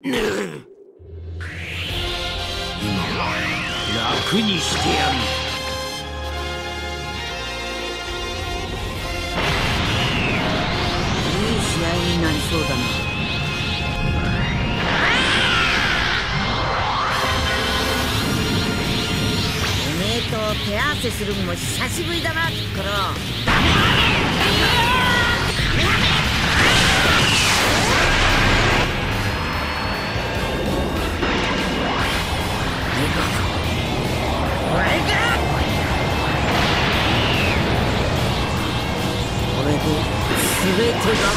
今は楽にしてやる。いい試合になりそうだな。おめえと手合わせするのも久しぶりだなピッコロこれで全てが